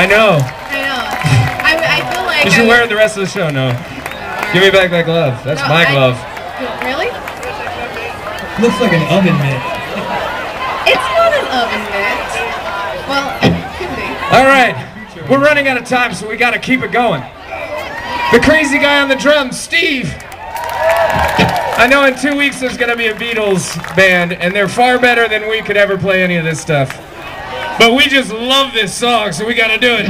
I know. I know. I, I feel like. You I should wear it the rest of the show. No. Give me back that glove. That's No, my I- glove. Really? Looks like an oven mitt. It's not an oven mitt. Well, it could be. All right. We're running out of time, so we got to keep it going. The crazy guy on the drums, Steve. I know in two weeks there's going to be a Beatles band, and they're far better than we could ever play any of this stuff. But we just love this song, so we got to do it.